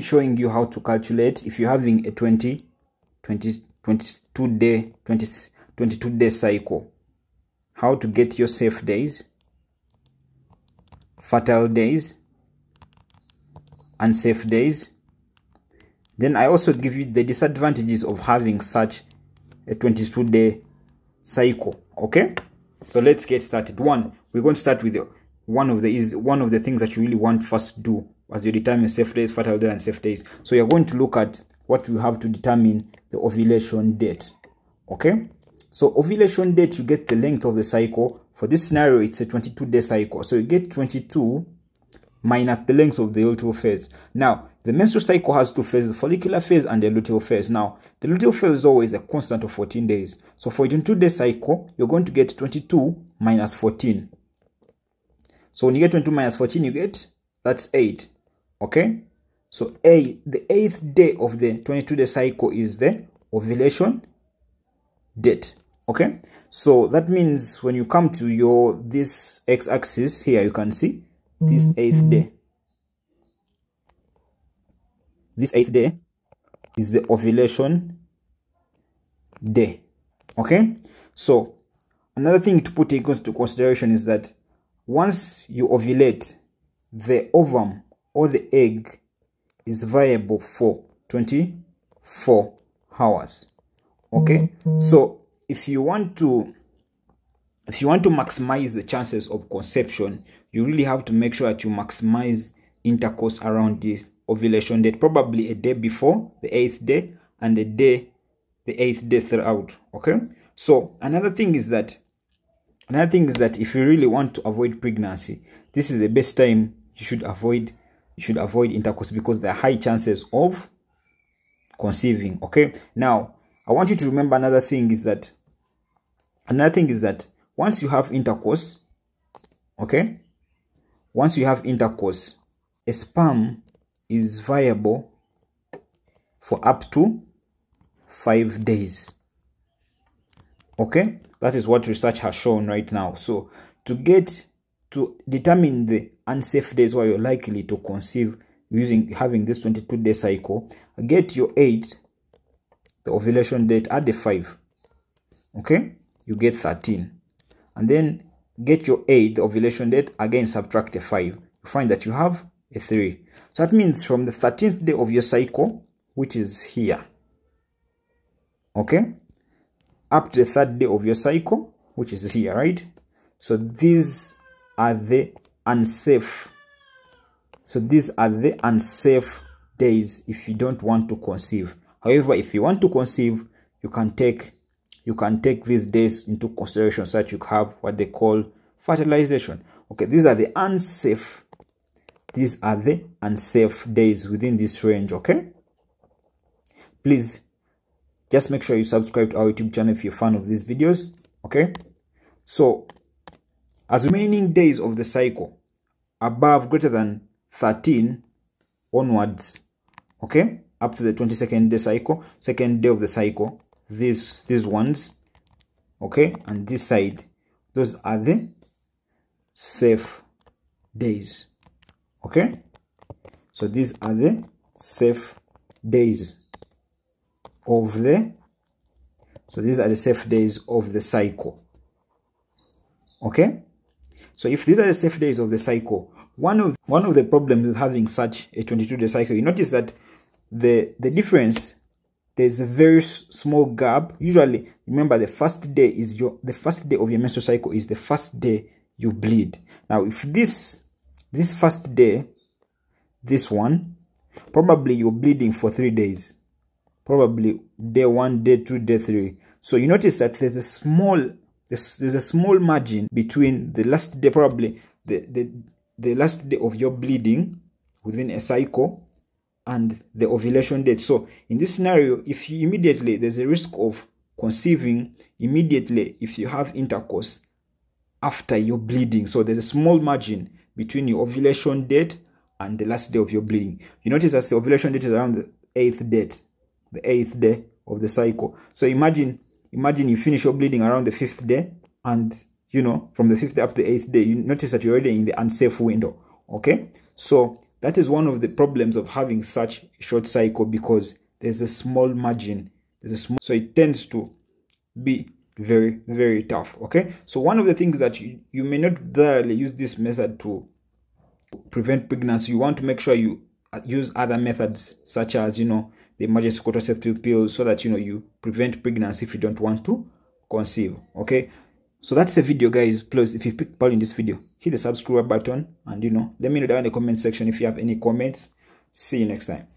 showing you how to calculate. If you're having a 20 20 22 day 20 22 day cycle how to get your safe days fertile days unsafe days. Then i also give you the disadvantages of having such a 22 day cycle okay? So let's get started. One we're going to start with one of the is one of the things that you really want first to do as you determine safe days fertile days and safe days. So you're going to look at what you have to determine the ovulation date okay? So ovulation date you get the length of the cycle. For this scenario it's a 22 day cycle. So you get 22 minus the length of the luteal phase. Now the menstrual cycle has two phases follicular phase and the luteal phase. Now the luteal phase is always a constant of 14 days. So for a 22 day cycle you're going to get 22 minus 14 so when you get 22 minus 14 you get that's 8 okay? So a the eighth day of the 22 day cycle is the ovulation date. Okay? So that means when you come to your this x-axis here you can see this mm-hmm. eighth day. This eighth day is the ovulation day. Okay? So another thing to put into consideration is that once you ovulate the ovum or the egg is viable for 24 hours. Okay? Mm -hmm. so if you want to if you want to maximize the chances of conception you really have to make sure that you maximize intercourse around this ovulation date probably a day before the eighth day and a day the eighth day throughout. Okay? So another thing is that another thing is that if you really want to avoid pregnancy this is the best time you should avoid you should avoid intercourse because there are high chances of conceiving okay? Now i want you to remember another thing is that another thing is that once you have intercourse okay? Once you have intercourse a sperm is viable for up to five days okay? That is what research has shown right now. So to get to determine the unsafe days where you're likely to conceive using having this 22 day cycle. Get your 8 the ovulation date add the 5 okay? You get 13 and then get your 8 the ovulation date again subtract the 5 you find that you have a 3 so that means from the 13th day of your cycle which is here okay? Up to the third day of your cycle which is here right? So these are the unsafe. So these are the unsafe days if you don't want to conceive. However if you want to conceive you can take you can take these days into consideration so that you have what they call fertilization. Okay these are the unsafe these are the unsafe days within this range okay? Please just make sure you subscribe to our youtube channel if you're a fan of these videos okay? So as remaining days of the cycle above greater than 13 onwards okay? Up to the 22nd day cycle second day of the cycle these these ones okay? And this side those are the safe days okay? So these are the safe days of the so these are the safe days of the cycle okay so if these are the safe days of the cycle, one of one of the problems with having such a 22 day cycle, you notice that the the difference there's a very small gap. Usually, remember the first day is your the first day of your menstrual cycle is the first day you bleed. Now, if this this first day, this one, probably you're bleeding for three days, probably day one, day two, day three. So you notice that there's a small there's, there's a small margin between the last day probably the, the the last day of your bleeding within a cycle and the ovulation date. So in this scenario if you immediately there's a risk of conceiving immediately if you have intercourse after your bleeding. So there's a small margin between your ovulation date and the last day of your bleeding. You notice that the ovulation date is around the eighth date the eighth day of the cycle. So imagine imagine you finish your bleeding around the fifth day and you know from the fifth day up to the eighth day you notice that you're already in the unsafe window okay? So that is one of the problems of having such short cycle because there's a small margin. There's a small so it tends to be very very tough okay? So one of the things that you, you may not thoroughly use this method to prevent pregnancy you want to make sure you use other methods such as you know the emergency contraceptive pills so that you know you prevent pregnancy if you don't want to conceive okay? So that's the video guys. Please if you picked part in this video hit the subscribe button and you know let me know down in the comment section if you have any comments. See you next time